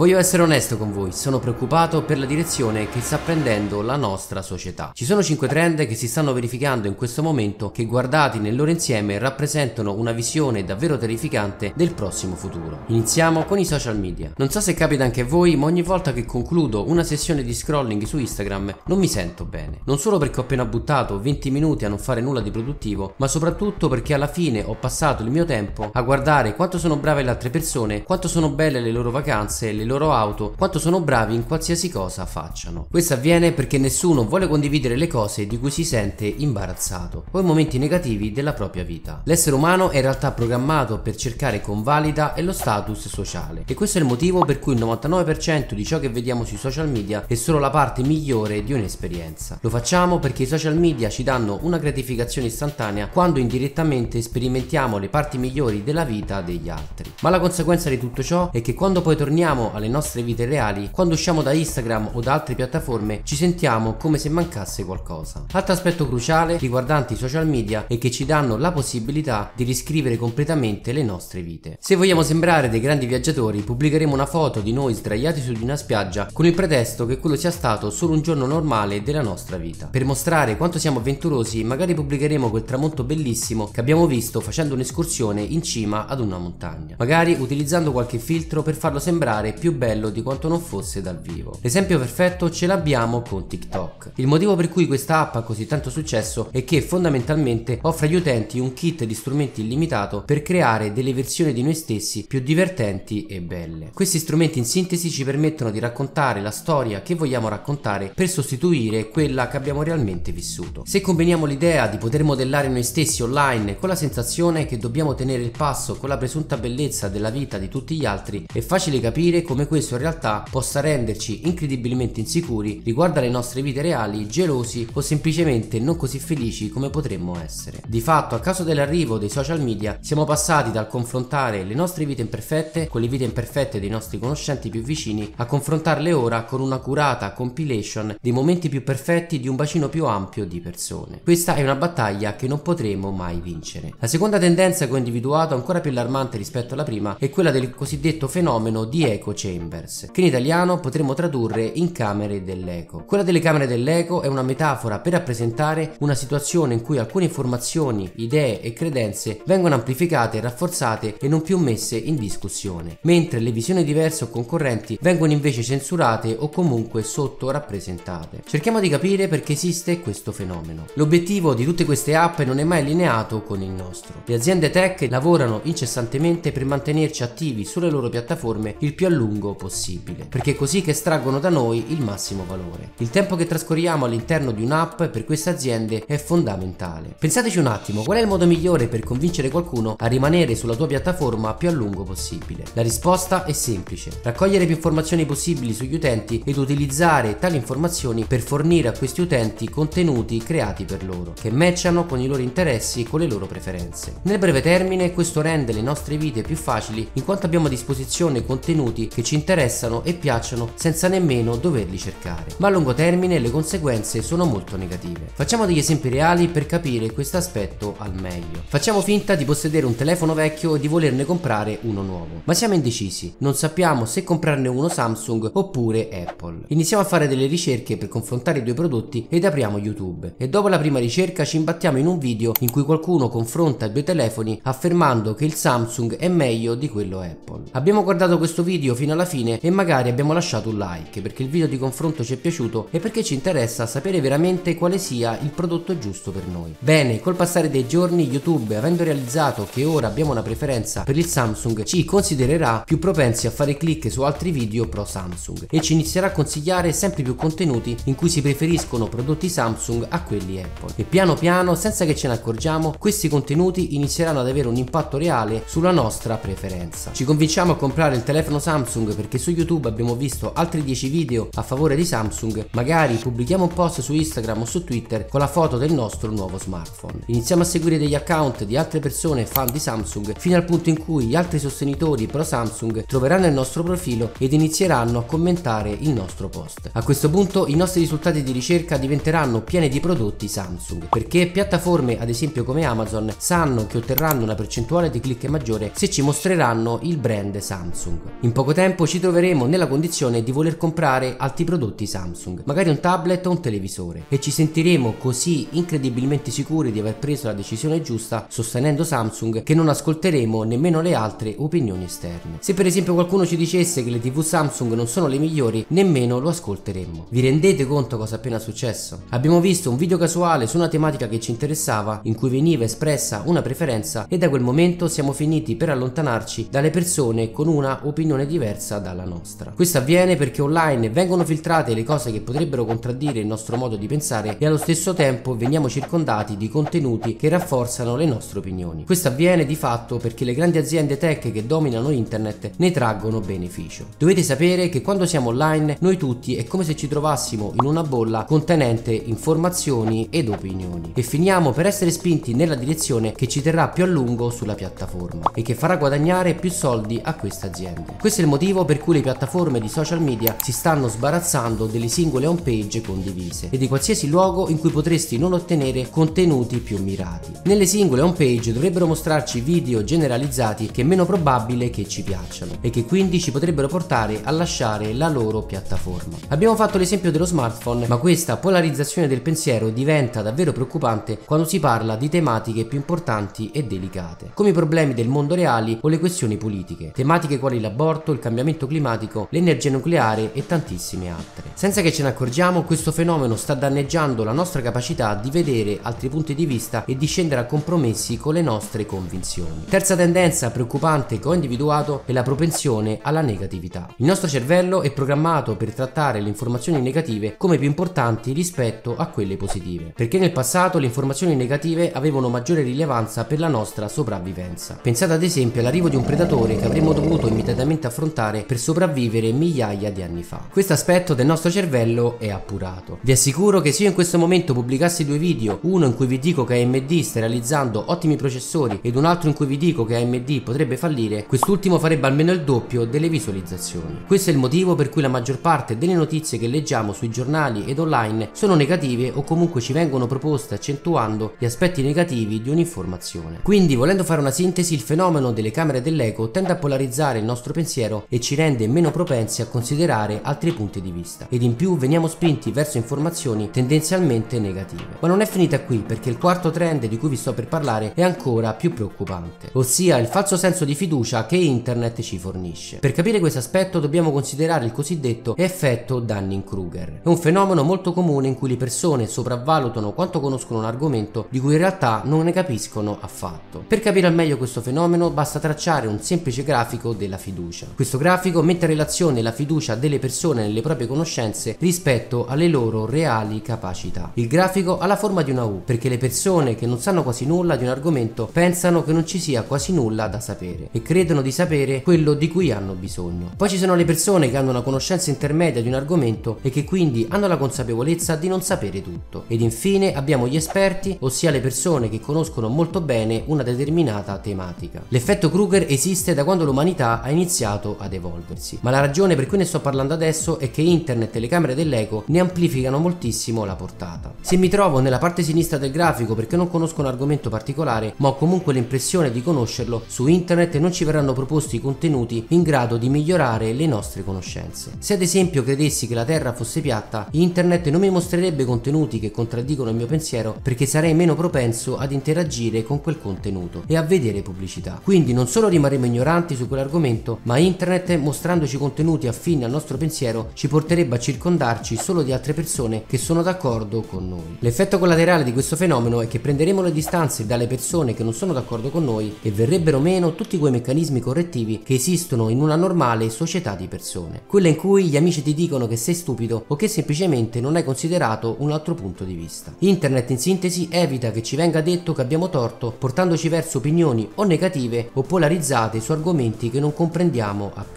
Voglio essere onesto con voi, sono preoccupato per la direzione che sta prendendo la nostra società. Ci sono 5 trend che si stanno verificando in questo momento che guardati nel loro insieme rappresentano una visione davvero terrificante del prossimo futuro. Iniziamo con i social media. Non so se capita anche a voi, ma ogni volta che concludo una sessione di scrolling su Instagram non mi sento bene. Non solo perché ho appena buttato 20 minuti a non fare nulla di produttivo, ma soprattutto perché alla fine ho passato il mio tempo a guardare quanto sono brave le altre persone, quanto sono belle le loro vacanze, le auto, quanto sono bravi in qualsiasi cosa facciano. Questo avviene perché nessuno vuole condividere le cose di cui si sente imbarazzato o i momenti negativi della propria vita. L'essere umano è in realtà programmato per cercare convalida e lo status sociale e questo è il motivo per cui il 99% di ciò che vediamo sui social media è solo la parte migliore di un'esperienza. Lo facciamo perché i social media ci danno una gratificazione istantanea quando indirettamente sperimentiamo le parti migliori della vita degli altri. Ma la conseguenza di tutto ciò è che quando poi torniamo alle nostre vite reali, quando usciamo da Instagram o da altre piattaforme, ci sentiamo come se mancasse qualcosa. Altro aspetto cruciale riguardante i social media è che ci danno la possibilità di riscrivere completamente le nostre vite. Se vogliamo sembrare dei grandi viaggiatori, pubblicheremo una foto di noi sdraiati su di una spiaggia con il pretesto che quello sia stato solo un giorno normale della nostra vita. Per mostrare quanto siamo avventurosi, magari pubblicheremo quel tramonto bellissimo che abbiamo visto facendo un'escursione in cima ad una montagna. Magari utilizzando qualche filtro per farlo sembrare più bello di quanto non fosse dal vivo. L'esempio perfetto ce l'abbiamo con TikTok. Il motivo per cui questa app ha così tanto successo è che fondamentalmente offre agli utenti un kit di strumenti illimitato per creare delle versioni di noi stessi più divertenti e belle. Questi strumenti in sintesi ci permettono di raccontare la storia che vogliamo raccontare per sostituire quella che abbiamo realmente vissuto. Se combiniamo l'idea di poter modellare noi stessi online con la sensazione che dobbiamo tenere il passo con la presunta bellezza della vita di tutti gli altri, è facile capire come questo in realtà possa renderci incredibilmente insicuri riguardo alle nostre vite reali, gelosi o semplicemente non così felici come potremmo essere. Di fatto, a causa dell'arrivo dei social media, siamo passati dal confrontare le nostre vite imperfette con le vite imperfette dei nostri conoscenti più vicini a confrontarle ora con una curata compilation dei momenti più perfetti di un bacino più ampio di persone. Questa è una battaglia che non potremo mai vincere. La seconda tendenza che ho individuato, ancora più allarmante rispetto alla prima, è quella del cosiddetto fenomeno di echo chambers, che in italiano potremmo tradurre in camere dell'eco. Quella delle camere dell'eco è una metafora per rappresentare una situazione in cui alcune informazioni, idee e credenze vengono amplificate, rafforzate e non più messe in discussione, mentre le visioni diverse o concorrenti vengono invece censurate o comunque sottorappresentate. Cerchiamo di capire perché esiste questo fenomeno. L'obiettivo di tutte queste app non è mai allineato con il nostro. Le aziende tech lavorano incessantemente per mantenerci attivi sulle loro piattaforme il più a lungo possibile, perché è così che estraggono da noi il massimo valore. Il tempo che trascorriamo all'interno di un'app per queste aziende è fondamentale. Pensateci un attimo, qual è il modo migliore per convincere qualcuno a rimanere sulla tua piattaforma più a lungo possibile? La risposta è semplice, raccogliere più informazioni possibili sugli utenti ed utilizzare tali informazioni per fornire a questi utenti contenuti creati per loro, che matchano con i loro interessi e con le loro preferenze. Nel breve termine questo rende le nostre vite più facili in quanto abbiamo a disposizione contenuti che ci interessano e piacciono senza nemmeno doverli cercare. Ma a lungo termine le conseguenze sono molto negative. Facciamo degli esempi reali per capire questo aspetto al meglio. Facciamo finta di possedere un telefono vecchio e di volerne comprare uno nuovo, ma siamo indecisi, non sappiamo se comprarne uno Samsung oppure Apple. Iniziamo a fare delle ricerche per confrontare i due prodotti ed apriamo YouTube e dopo la prima ricerca ci imbattiamo in un video in cui qualcuno confronta i due telefoni affermando che il Samsung è meglio di quello Apple. Abbiamo guardato questo video fino alla fine e magari abbiamo lasciato un like perché il video di confronto ci è piaciuto e perché ci interessa sapere veramente quale sia il prodotto giusto per noi. Bene, col passare dei giorni YouTube, avendo realizzato che ora abbiamo una preferenza per il Samsung, ci considererà più propensi a fare click su altri video pro Samsung e ci inizierà a consigliare sempre più contenuti in cui si preferiscono prodotti Samsung a quelli Apple. E piano piano, senza che ce ne accorgiamo, questi contenuti inizieranno ad avere un impatto reale sulla nostra preferenza. Ci convinciamo a comprare il telefono Samsung perché su YouTube abbiamo visto altri 10 video a favore di Samsung, magari pubblichiamo un post su Instagram o su Twitter con la foto del nostro nuovo smartphone. Iniziamo a seguire degli account di altre persone fan di Samsung fino al punto in cui gli altri sostenitori pro Samsung troveranno il nostro profilo ed inizieranno a commentare il nostro post. A questo punto i nostri risultati di ricerca diventeranno pieni di prodotti Samsung, perché piattaforme ad esempio come Amazon sanno che otterranno una percentuale di click maggiore se ci mostreranno il brand Samsung. In poco tempo tempo ci troveremo nella condizione di voler comprare altri prodotti Samsung, magari un tablet o un televisore e ci sentiremo così incredibilmente sicuri di aver preso la decisione giusta sostenendo Samsung che non ascolteremo nemmeno le altre opinioni esterne. Se per esempio qualcuno ci dicesse che le TV Samsung non sono le migliori, nemmeno lo ascolteremmo. Vi rendete conto cosa è appena successo? Abbiamo visto un video casuale su una tematica che ci interessava in cui veniva espressa una preferenza e da quel momento siamo finiti per allontanarci dalle persone con una opinione diversa dalla nostra. Questo avviene perché online vengono filtrate le cose che potrebbero contraddire il nostro modo di pensare e allo stesso tempo veniamo circondati di contenuti che rafforzano le nostre opinioni. Questo avviene di fatto perché le grandi aziende tech che dominano internet ne traggono beneficio. Dovete sapere che quando siamo online noi tutti è come se ci trovassimo in una bolla contenente informazioni ed opinioni e finiamo per essere spinti nella direzione che ci terrà più a lungo sulla piattaforma e che farà guadagnare più soldi a queste aziende. Questo è il motivo per cui le piattaforme di social media si stanno sbarazzando delle singole home page condivise e di qualsiasi luogo in cui potresti non ottenere contenuti più mirati. Nelle singole home page dovrebbero mostrarci video generalizzati che è meno probabile che ci piacciono e che quindi ci potrebbero portare a lasciare la loro piattaforma. Abbiamo fatto l'esempio dello smartphone, ma questa polarizzazione del pensiero diventa davvero preoccupante quando si parla di tematiche più importanti e delicate, come i problemi del mondo reali o le questioni politiche, tematiche quali l'aborto, il cambiamento climatico, l'energia nucleare e tantissime altre. Senza che ce ne accorgiamo, questo fenomeno sta danneggiando la nostra capacità di vedere altri punti di vista e di scendere a compromessi con le nostre convinzioni. Terza tendenza preoccupante che ho individuato è la propensione alla negatività. Il nostro cervello è programmato per trattare le informazioni negative come più importanti rispetto a quelle positive, perché nel passato le informazioni negative avevano maggiore rilevanza per la nostra sopravvivenza. Pensate ad esempio all'arrivo di un predatore che avremmo dovuto immediatamente affrontare per sopravvivere migliaia di anni fa. Questo aspetto del nostro cervello è appurato. Vi assicuro che se io in questo momento pubblicassi due video, uno in cui vi dico che AMD sta realizzando ottimi processori ed un altro in cui vi dico che AMD potrebbe fallire, quest'ultimo farebbe almeno il doppio delle visualizzazioni. Questo è il motivo per cui la maggior parte delle notizie che leggiamo sui giornali ed online sono negative o comunque ci vengono proposte accentuando gli aspetti negativi di un'informazione. Quindi, volendo fare una sintesi, il fenomeno delle camere dell'eco tende a polarizzare il nostro pensiero e ci rende meno propensi a considerare altri punti di vista. Ed in più veniamo spinti verso informazioni tendenzialmente negative. Ma non è finita qui perché il quarto trend di cui vi sto per parlare è ancora più preoccupante, ossia il falso senso di fiducia che internet ci fornisce. Per capire questo aspetto dobbiamo considerare il cosiddetto effetto Dunning-Kruger. È un fenomeno molto comune in cui le persone sopravvalutano quanto conoscono un argomento di cui in realtà non ne capiscono affatto. Per capire al meglio questo fenomeno basta tracciare un semplice grafico della fiducia. Questo grafico mette in relazione la fiducia delle persone nelle proprie conoscenze rispetto alle loro reali capacità. Il grafico ha la forma di una U perché le persone che non sanno quasi nulla di un argomento pensano che non ci sia quasi nulla da sapere e credono di sapere quello di cui hanno bisogno. Poi ci sono le persone che hanno una conoscenza intermedia di un argomento e che quindi hanno la consapevolezza di non sapere tutto. Ed infine abbiamo gli esperti, ossia le persone che conoscono molto bene una determinata tematica. L'effetto Kruger esiste da quando l'umanità ha iniziato ad evolversi, ma la ragione per cui ne sto parlando adesso è che internet e le camere dell'eco ne amplificano moltissimo la portata. Se mi trovo nella parte sinistra del grafico perché non conosco un argomento particolare, ma ho comunque l'impressione di conoscerlo, su internet non ci verranno proposti contenuti in grado di migliorare le nostre conoscenze. Se ad esempio credessi che la Terra fosse piatta, internet non mi mostrerebbe contenuti che contraddicono il mio pensiero perché sarei meno propenso ad interagire con quel contenuto e a vedere pubblicità. Quindi non solo rimarremo ignoranti su quell'argomento, ma internet mostrandoci contenuti affini al nostro pensiero ci porterebbe a circondarci solo di altre persone che sono d'accordo con noi. L'effetto collaterale di questo fenomeno è che prenderemo le distanze dalle persone che non sono d'accordo con noi e verrebbero meno tutti quei meccanismi correttivi che esistono in una normale società di persone. Quella in cui gli amici ti dicono che sei stupido o che semplicemente non hai considerato un altro punto di vista. Internet in sintesi evita che ci venga detto che abbiamo torto portandoci verso opinioni o negative o polarizzate su argomenti che non comprendiamo appieno.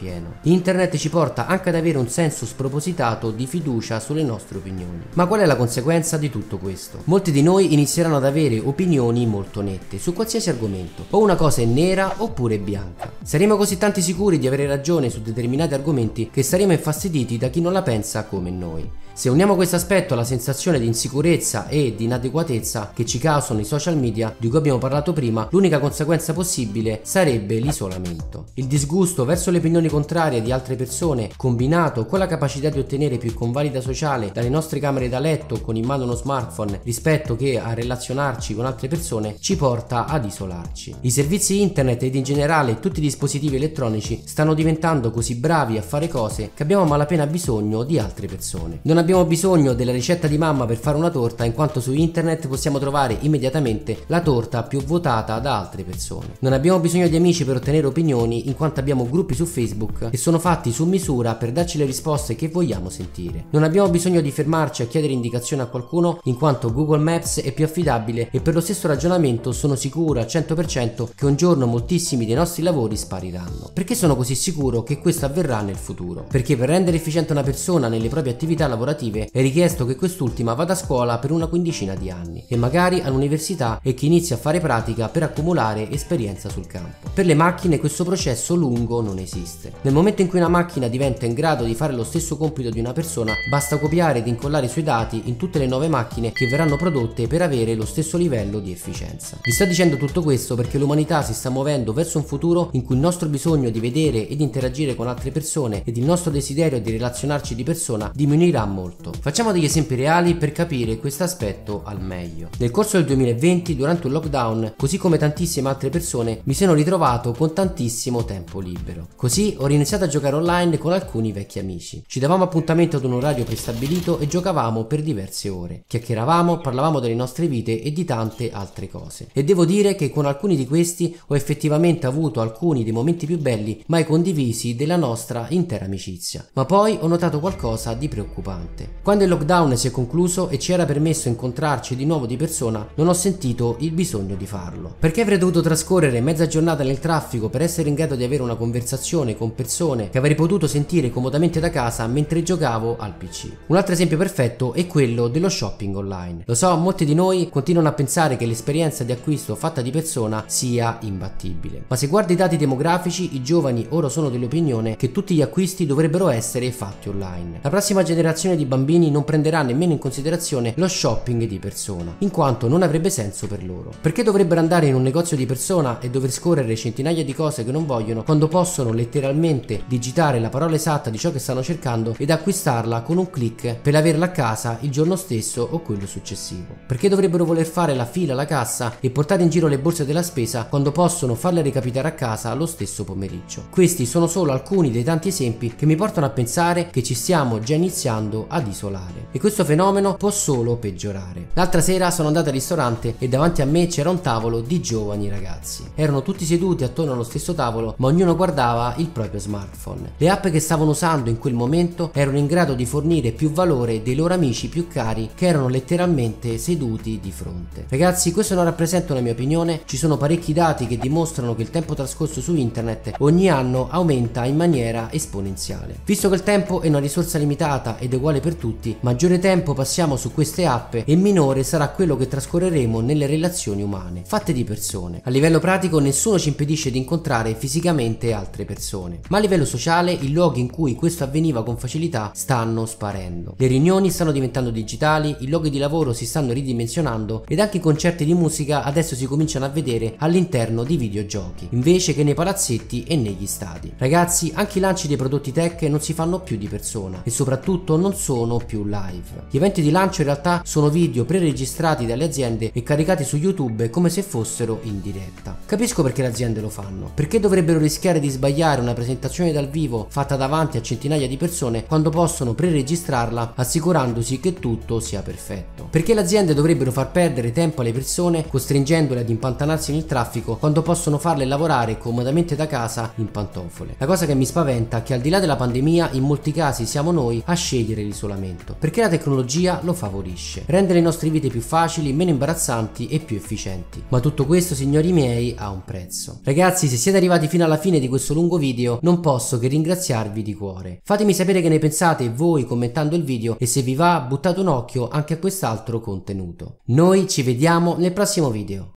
Internet ci porta anche ad avere un senso spropositato di fiducia sulle nostre opinioni. Ma qual è la conseguenza di tutto questo? Molti di noi inizieranno ad avere opinioni molto nette su qualsiasi argomento. O una cosa è nera oppure bianca. Saremo così tanti sicuri di avere ragione su determinati argomenti che saremo infastiditi da chi non la pensa come noi. Se uniamo questo aspetto alla sensazione di insicurezza e di inadeguatezza che ci causano i social media di cui abbiamo parlato prima, l'unica conseguenza possibile sarebbe l'isolamento. Il disgusto verso le opinioni contrarie di altre persone, combinato con la capacità di ottenere più convalida sociale dalle nostre camere da letto con in mano uno smartphone rispetto che a relazionarci con altre persone, ci porta ad isolarci. I servizi internet ed in generale tutti i dispositivi elettronici stanno diventando così bravi a fare cose che abbiamo a malapena bisogno di altre persone. Non abbiamo bisogno della ricetta di mamma per fare una torta in quanto su internet possiamo trovare immediatamente la torta più votata da altre persone. Non abbiamo bisogno di amici per ottenere opinioni in quanto abbiamo gruppi su Facebook che sono fatti su misura per darci le risposte che vogliamo sentire. Non abbiamo bisogno di fermarci a chiedere indicazioni a qualcuno in quanto Google Maps è più affidabile e per lo stesso ragionamento sono sicuro al 100% che un giorno moltissimi dei nostri lavori spariranno. Perché sono così sicuro che questo avverrà nel futuro? Perché per rendere efficiente una persona nelle proprie attività lavorative è richiesto che quest'ultima vada a scuola per una quindicina di anni e magari all'università e che inizi a fare pratica per accumulare esperienza sul campo. Per le macchine questo processo lungo non esiste. Nel momento in cui una macchina diventa in grado di fare lo stesso compito di una persona, basta copiare ed incollare i suoi dati in tutte le nuove macchine che verranno prodotte per avere lo stesso livello di efficienza. Vi sto dicendo tutto questo perché l'umanità si sta muovendo verso un futuro in cui il nostro bisogno di vedere ed interagire con altre persone ed il nostro desiderio di relazionarci di persona diminuirà molto. Facciamo degli esempi reali per capire questo aspetto al meglio. Nel corso del 2020, durante un lockdown, così come tantissime altre persone, mi sono ritrovato con tantissimo tempo libero. Così ho iniziato a giocare online con alcuni vecchi amici. Ci davamo appuntamento ad un orario prestabilito e giocavamo per diverse ore. Chiacchieravamo, parlavamo delle nostre vite e di tante altre cose. E devo dire che con alcuni di questi ho effettivamente avuto alcuni dei momenti più belli mai condivisi della nostra intera amicizia. Ma poi ho notato qualcosa di preoccupante. Quando il lockdown si è concluso e ci era permesso incontrarci di nuovo di persona, non ho sentito il bisogno di farlo. Perché avrei dovuto trascorrere mezza giornata nel traffico per essere in grado di avere una conversazione con persone che avrei potuto sentire comodamente da casa mentre giocavo al PC. Un altro esempio perfetto è quello dello shopping online. Lo so, molti di noi continuano a pensare che l'esperienza di acquisto fatta di persona sia imbattibile. Ma se guardi i dati demografici, i giovani ora sono dell'opinione che tutti gli acquisti dovrebbero essere fatti online. La prossima generazione di bambini non prenderà nemmeno in considerazione lo shopping di persona, in quanto non avrebbe senso per loro. Perché dovrebbero andare in un negozio di persona e dover scorrere centinaia di cose che non vogliono quando possono letteralmente digitare la parola esatta di ciò che stanno cercando ed acquistarla con un clic per averla a casa il giorno stesso o quello successivo? Perché dovrebbero voler fare la fila alla cassa e portare in giro le borse della spesa quando possono farle recapitare a casa lo stesso pomeriggio? Questi sono solo alcuni dei tanti esempi che mi portano a pensare che ci stiamo già iniziando ad isolare e questo fenomeno può solo peggiorare. L'altra sera sono andato al ristorante e davanti a me c'era un tavolo di giovani ragazzi. Erano tutti seduti attorno allo stesso tavolo ma ognuno guardava il proprio smartphone. Le app che stavano usando in quel momento erano in grado di fornire più valore dei loro amici più cari che erano letteralmente seduti di fronte. Ragazzi questo non rappresenta una mia opinione, ci sono parecchi dati che dimostrano che il tempo trascorso su internet ogni anno aumenta in maniera esponenziale. Visto che il tempo è una risorsa limitata ed uguale per tutti, maggiore tempo passiamo su queste app e minore sarà quello che trascorreremo nelle relazioni umane, fatte di persone. A livello pratico nessuno ci impedisce di incontrare fisicamente altre persone, ma a livello sociale i luoghi in cui questo avveniva con facilità stanno sparendo. Le riunioni stanno diventando digitali, i luoghi di lavoro si stanno ridimensionando ed anche i concerti di musica adesso si cominciano a vedere all'interno di videogiochi, invece che nei palazzetti e negli stadi. Ragazzi, anche i lanci dei prodotti tech non si fanno più di persona e soprattutto non sono più live. Gli eventi di lancio in realtà sono video pre-registrati dalle aziende e caricati su YouTube come se fossero in diretta. Capisco perché le aziende lo fanno, perché dovrebbero rischiare di sbagliare una presentazione dal vivo fatta davanti a centinaia di persone quando possono pre-registrarla assicurandosi che tutto sia perfetto. Perché le aziende dovrebbero far perdere tempo alle persone costringendole ad impantanarsi nel traffico quando possono farle lavorare comodamente da casa in pantofole. La cosa che mi spaventa è che al di là della pandemia in molti casi siamo noi a scegliere l'isolamento, perché la tecnologia lo favorisce, rende le nostre vite più facili, meno imbarazzanti e più efficienti. Ma tutto questo, signori miei, ha un prezzo. Ragazzi, se siete arrivati fino alla fine di questo lungo video, non posso che ringraziarvi di cuore. Fatemi sapere che ne pensate voi commentando il video e se vi va buttate un occhio anche a quest'altro contenuto. Noi ci vediamo nel prossimo video.